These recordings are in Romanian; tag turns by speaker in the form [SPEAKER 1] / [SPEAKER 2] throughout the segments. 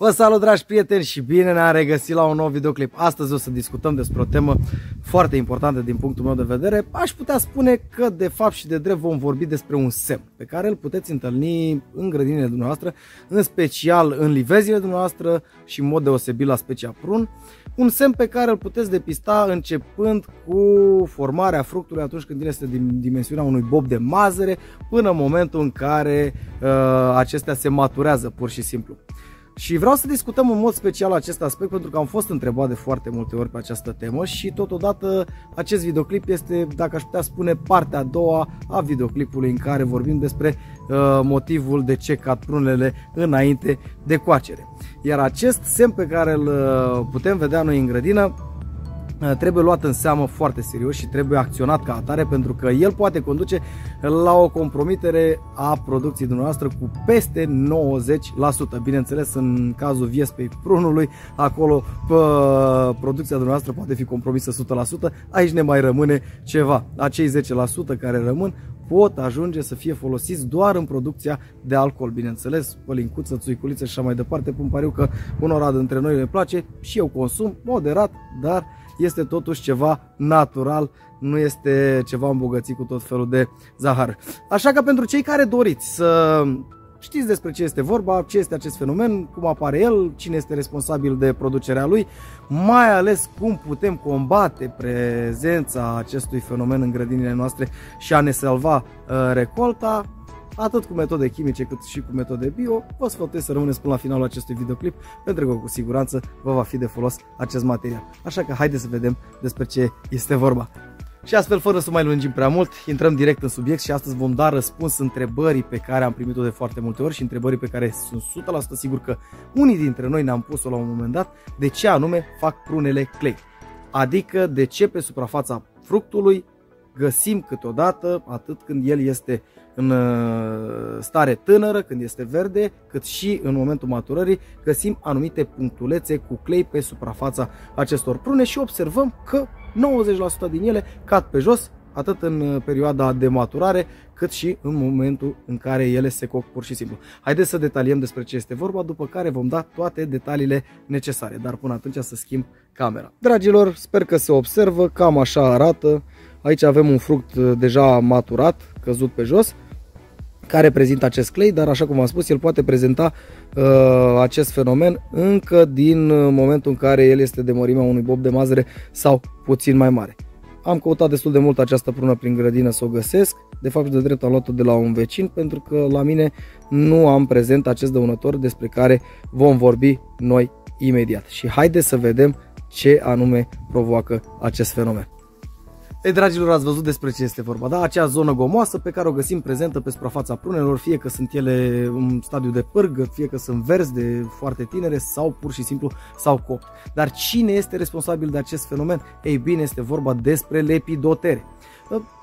[SPEAKER 1] Vă salut dragi prieteni și bine ne-am regăsit la un nou videoclip. Astăzi o să discutăm despre o temă foarte importantă din punctul meu de vedere. Aș putea spune că de fapt și de drept vom vorbi despre un semn pe care îl puteți întâlni în grădinile dumneavoastră, în special în livezile dumneavoastră și în mod deosebit la specia prun. Un semn pe care îl puteți depista începând cu formarea fructului atunci când este din dimensiunea unui bob de mazăre până în momentul în care uh, acestea se maturează pur și simplu. Și vreau să discutăm în mod special acest aspect pentru că am fost întrebat de foarte multe ori pe această temă și totodată acest videoclip este, dacă aș putea spune, partea a doua a videoclipului în care vorbim despre uh, motivul de ce cad prunele înainte de coacere. Iar acest semn pe care îl uh, putem vedea noi în grădină Uh, trebuie luat în seamă foarte serios și trebuie acționat ca atare pentru că el poate conduce la o compromitere a producției dumneavoastră cu peste 90%. Bineînțeles, în cazul viespei prunului, acolo pă, producția dumneavoastră poate fi compromisă 100%, aici ne mai rămâne ceva. Acei 10% care rămân pot ajunge să fie folosiți doar în producția de alcool, bineînțeles, pălincuță, țuiculiță și așa mai departe. Pun pariu că unora dintre noi le place și eu consum moderat, dar este totuși ceva natural, nu este ceva îmbogățit cu tot felul de zahăr. Așa că pentru cei care doriți să știți despre ce este vorba, ce este acest fenomen, cum apare el, cine este responsabil de producerea lui, mai ales cum putem combate prezența acestui fenomen în grădinile noastre și a ne salva uh, recolta, atât cu metode chimice cât și cu metode bio, vă sfătuiesc să rămâneți până la finalul acestui videoclip pentru că cu siguranță vă va fi de folos acest material. Așa că haideți să vedem despre ce este vorba. Și astfel, fără să mai lungim prea mult, intrăm direct în subiect și astăzi vom da răspuns întrebării pe care am primit-o de foarte multe ori și întrebării pe care sunt 100% sigur că unii dintre noi ne-am pus-o la un moment dat, de ce anume fac prunele clay. Adică de ce pe suprafața fructului găsim câteodată, atât când el este în uh, stare tânără, când este verde, cât și în momentul maturării, găsim anumite punctulețe cu clei pe suprafața acestor prune și observăm că 90% din ele cad pe jos, atât în uh, perioada de maturare, cât și în momentul în care ele se coc pur și simplu. Haideți să detaliem despre ce este vorba, după care vom da toate detaliile necesare, dar până atunci să schimb camera. Dragilor, sper că se observă, cam așa arată. Aici avem un fruct uh, deja maturat, căzut pe jos, care prezintă acest clay, dar așa cum v-am spus, el poate prezenta uh, acest fenomen încă din uh, momentul în care el este de mărimea unui bob de mazăre sau puțin mai mare. Am căutat destul de mult această prună prin grădină să o găsesc, de fapt de drept am luat-o de la un vecin pentru că la mine nu am prezent acest dăunător despre care vom vorbi noi imediat. Și haideți să vedem ce anume provoacă acest fenomen. Ei, dragilor, ați văzut despre ce este vorba, da? Acea zonă gomoasă pe care o găsim prezentă pe suprafața prunelor, fie că sunt ele în stadiu de pârgă, fie că sunt verzi de foarte tinere sau pur și simplu s-au copt. Dar cine este responsabil de acest fenomen? Ei bine, este vorba despre lepidotere.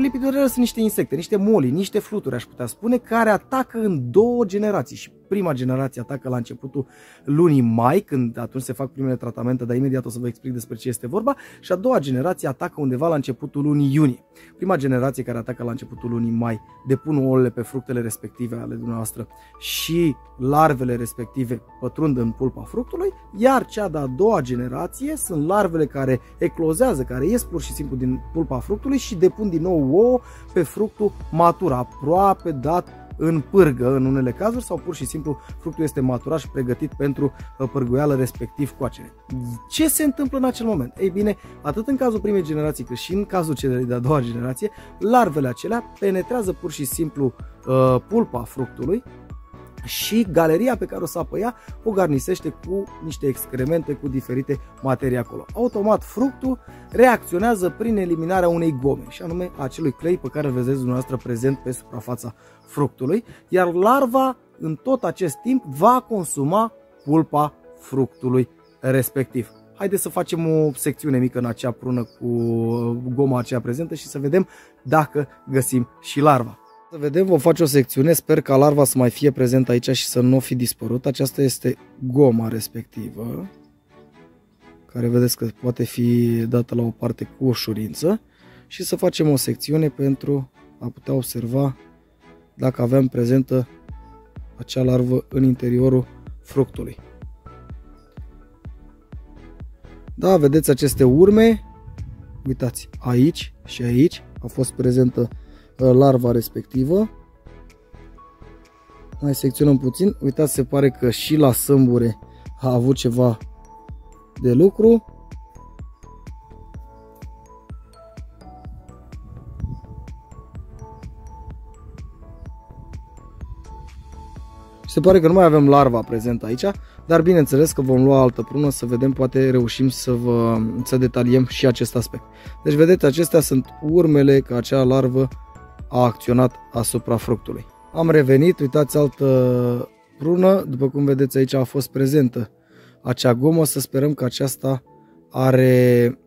[SPEAKER 1] Lepidotere sunt niște insecte, niște moli, niște fluturi, aș putea spune, care atacă în două generații și prima generație atacă la începutul lunii mai, când atunci se fac primele tratamente, dar imediat o să vă explic despre ce este vorba, și a doua generație atacă undeva la începutul lunii iunie. Prima generație care atacă la începutul lunii mai depun ouăle pe fructele respective ale dumneavoastră și larvele respective pătrund în pulpa fructului, iar cea de-a doua generație sunt larvele care eclozează, care ies pur și simplu din pulpa fructului și depun din nou ouă pe fructul matur, aproape dat în pârgă în unele cazuri sau pur și simplu fructul este maturat și pregătit pentru uh, pârguială respectiv coacere. Ce se întâmplă în acel moment? Ei bine, atât în cazul primei generații cât și în cazul celei de-a doua generație, larvele acelea penetrează pur și simplu uh, pulpa fructului și galeria pe care o să apă ea o garnisește cu niște excremente, cu diferite materii acolo. Automat fructul reacționează prin eliminarea unei gome și anume acelui clei pe care îl vedeți dumneavoastră prezent pe suprafața fructului, iar larva în tot acest timp va consuma pulpa fructului respectiv. Haideți să facem o secțiune mică în acea prună cu goma aceea prezentă și să vedem dacă găsim și larva. Să vedem, vom face o secțiune, sper ca larva să mai fie prezentă aici și să nu fi dispărut. Aceasta este goma respectivă, care vedeți că poate fi dată la o parte cu ușurință și să facem o secțiune pentru a putea observa dacă avem prezentă acea larvă în interiorul fructului. Da, vedeți aceste urme, uitați, aici și aici a fost prezentă uh, larva respectivă. Mai secționăm puțin, uitați, se pare că și la sâmbure a avut ceva de lucru. Se pare că nu mai avem larva prezentă aici, dar bineînțeles că vom lua altă prună să vedem, poate reușim să, vă, să detaliem și acest aspect. Deci vedeți, acestea sunt urmele că acea larvă a acționat asupra fructului. Am revenit, uitați altă prună, după cum vedeți aici a fost prezentă acea gomă, să sperăm că aceasta are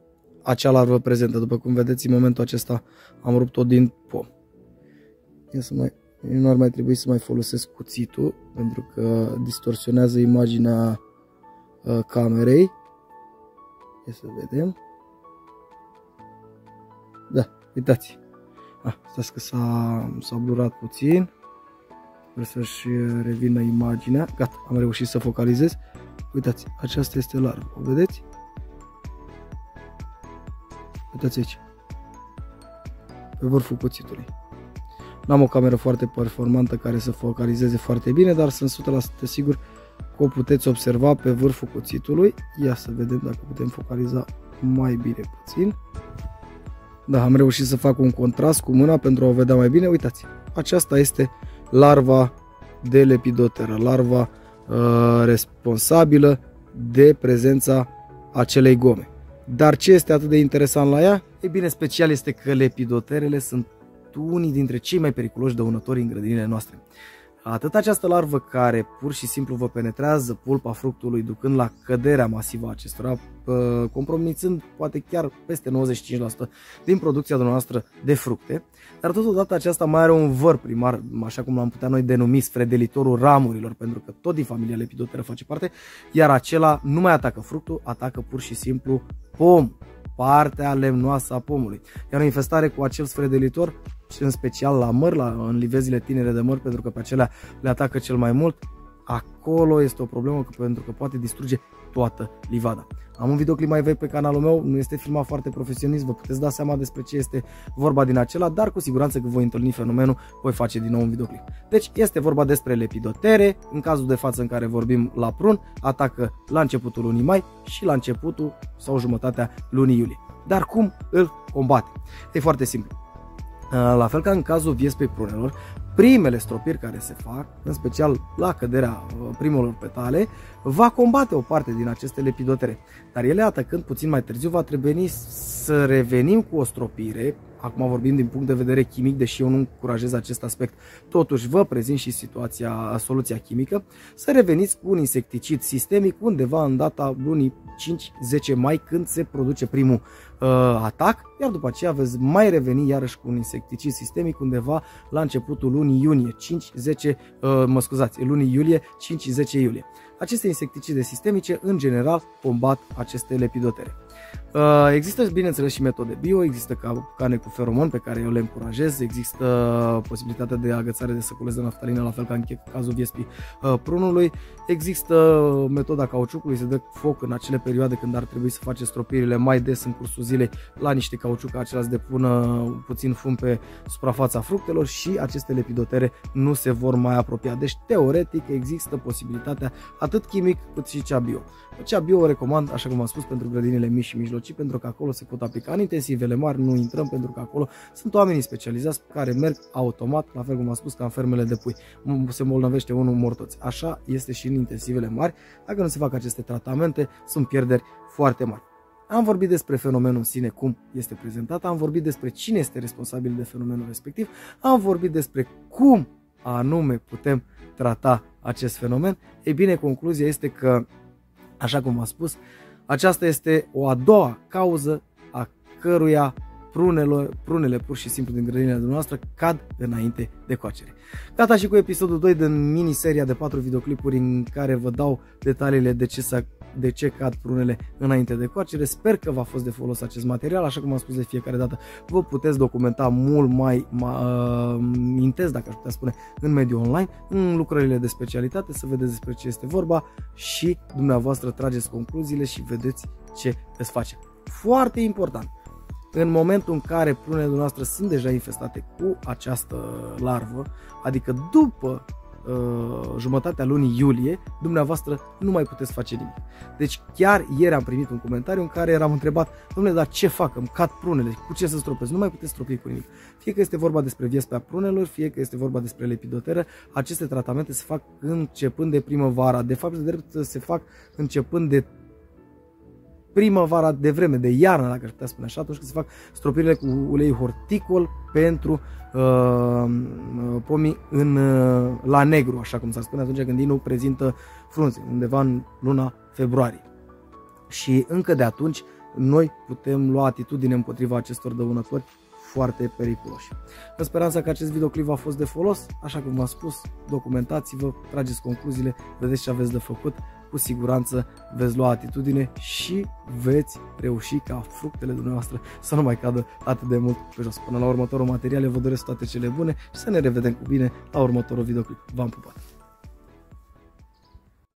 [SPEAKER 1] acea larvă prezentă. După cum vedeți, în momentul acesta am rupt-o din pom. Ia să mai nu ar mai trebui să mai folosesc cuțitul pentru că distorsionează imaginea uh, camerei. Ia să vedem. Da, uitați. Ah, stați că s-a, s-a blurat puțin. Sper să-și revină imaginea. Gata, am reușit să focalizez. Uitați, aceasta este larvă. O vedeți? Uitați aici. Pe vârful cuțitului. N-am o cameră foarte performantă care să focalizeze foarte bine, dar sunt 100% sigur că o puteți observa pe vârful cuțitului. Ia să vedem dacă putem focaliza mai bine puțin. Da, am reușit să fac un contrast cu mâna pentru a o vedea mai bine. Uitați, aceasta este larva de lepidoteră, larva uh, responsabilă de prezența acelei gome. Dar ce este atât de interesant la ea? E bine, special este că lepidoterele sunt unii dintre cei mai periculoși dăunători în grădinile noastre. Atât această larvă care pur și simplu vă penetrează pulpa fructului, ducând la căderea masivă a acestora, compromițând poate chiar peste 95% din producția noastră de fructe, dar totodată aceasta mai are un văr primar, așa cum l-am putea noi denumi sfredelitorul ramurilor, pentru că tot din familia Lepidoteră face parte, iar acela nu mai atacă fructul, atacă pur și simplu pom, partea lemnoasă a pomului. Iar o infestare cu acel sfredelitor și în special la măr, la, în livezile tinere de măr, pentru că pe acelea le atacă cel mai mult, acolo este o problemă pentru că poate distruge toată livada. Am un videoclip mai vechi pe canalul meu, nu este filmat foarte profesionist, vă puteți da seama despre ce este vorba din acela, dar cu siguranță că voi întâlni fenomenul, voi face din nou un videoclip. Deci este vorba despre lepidotere, în cazul de față în care vorbim la prun, atacă la începutul lunii mai și la începutul sau jumătatea lunii iulie. Dar cum îl combate? E foarte simplu. La fel ca în cazul viespei prunelor, primele stropiri care se fac, în special la căderea uh, primelor petale, va combate o parte din aceste lepidotere. Dar ele atacând puțin mai târziu va trebui să revenim cu o stropire, acum vorbim din punct de vedere chimic, deși eu nu încurajez acest aspect, totuși vă prezint și situația, soluția chimică, să reveniți cu un insecticid sistemic undeva în data lunii 5-10 mai când se produce primul uh, atac, iar după aceea veți mai reveni iarăși cu un insecticid sistemic undeva la începutul lunii iunie, 5-10, uh, mă scuzați, lunii iulie, 5-10 iulie. Aceste insecticide sistemice, în general, combat aceste lepidotere. Uh, există, bineînțeles, și metode bio, există cane cu feromon pe care eu le încurajez, există posibilitatea de agățare de săculeț de naftalină, la fel ca în cazul viespii uh, prunului, există metoda cauciucului, se dă foc în acele perioade când ar trebui să faceți stropirile mai des în cursul zilei la niște cauciuc, acelea să depună puțin fum pe suprafața fructelor și aceste lepidotere nu se vor mai apropia. Deci, teoretic, există posibilitatea atât chimic cât și cea bio. Cea bio o recomand, așa cum am spus, pentru grădinile mici și mijlocii, pentru că acolo se pot aplica. În intensivele mari nu intrăm pentru că acolo sunt oamenii specializați care merg automat, la fel cum am spus, ca în fermele de pui. Se îmbolnăvește unul, mor toți. Așa este și în intensivele mari. Dacă nu se fac aceste tratamente, sunt pierderi foarte mari. Am vorbit despre fenomenul în sine, cum este prezentat, am vorbit despre cine este responsabil de fenomenul respectiv, am vorbit despre cum anume putem trata acest fenomen. Ei bine, concluzia este că Așa cum am spus, aceasta este o a doua cauză a căruia prunele, prunele pur și simplu din grădinile noastre cad înainte de coacere. Gata și cu episodul 2 din miniseria de 4 videoclipuri în care vă dau detaliile de ce s-a de ce cad prunele înainte de coacere. Sper că v-a fost de folos acest material, așa cum am spus de fiecare dată, vă puteți documenta mult mai, mai uh, intens, dacă aș putea spune, în mediul online, în lucrările de specialitate, să vedeți despre ce este vorba și dumneavoastră trageți concluziile și vedeți ce veți face. Foarte important. În momentul în care prunele noastre sunt deja infestate cu această larvă, adică după uh, jumătatea lunii iulie, dumneavoastră nu mai puteți face nimic. Deci chiar ieri am primit un comentariu în care eram întrebat, domnule, dar ce fac? Îmi cad prunele, cu ce să stropesc? Nu mai puteți stropi cu nimic. Fie că este vorba despre viespea prunelor, fie că este vorba despre lepidoteră, aceste tratamente se fac începând de primăvara. De fapt, de drept se fac începând de primăvara de vreme, de iarnă, dacă aș putea spune așa, atunci când se fac stropirile cu ulei horticol pentru uh, pomii în, uh, la negru, așa cum s-ar spune atunci când ei nu prezintă frunze, undeva în luna februarie. Și încă de atunci noi putem lua atitudine împotriva acestor dăunători foarte periculoși. În speranța că acest videoclip v-a fost de folos, așa cum v-am spus, documentați-vă, trageți concluziile, vedeți ce aveți de făcut, cu siguranță veți lua atitudine și veți reuși ca fructele dumneavoastră să nu mai cadă atât de mult pe jos. Până la următorul material, vă doresc toate cele bune și să ne revedem cu bine la următorul videoclip. V-am pupat!